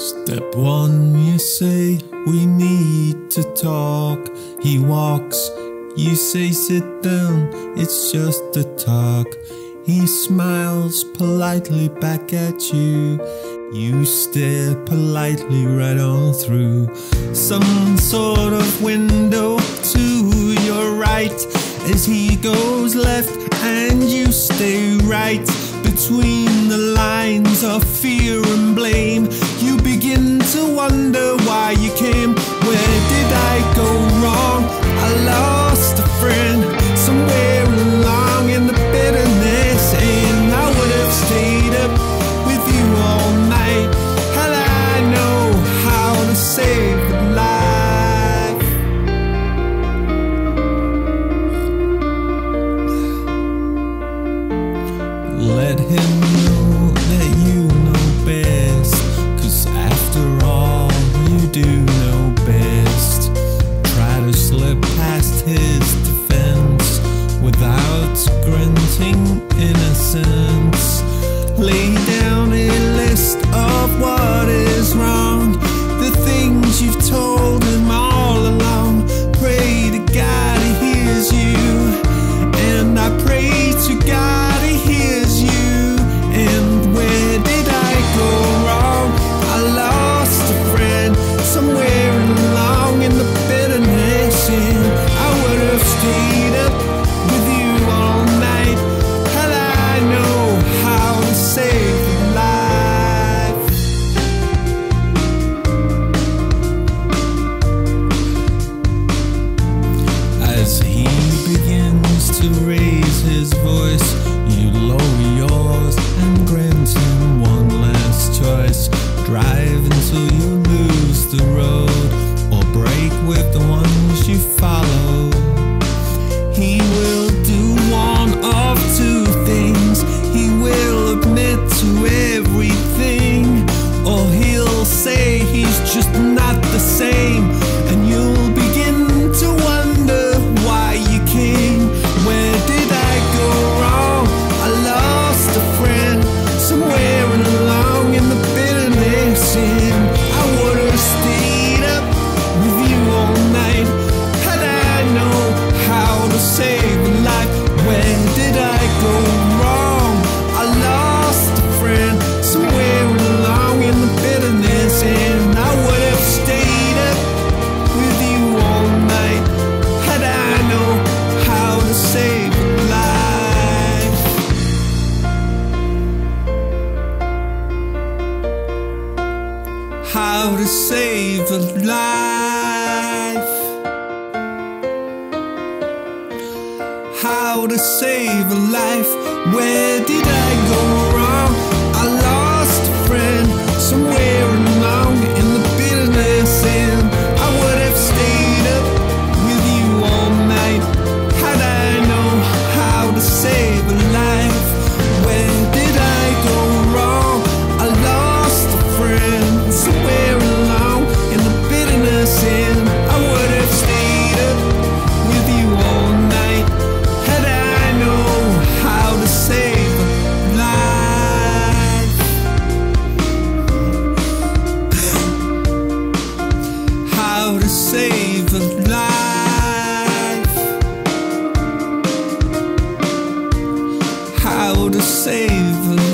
Step one, you say, we need to talk. He walks, you say, sit down, it's just a talk. He smiles politely back at you. You stare politely right on through some sort of window to your right as he goes left and you stay right between the lines of fear and blame wonder why you came. Where did I go? See. a. sing how to save a life. How to save a life. Where did I go wrong? to save the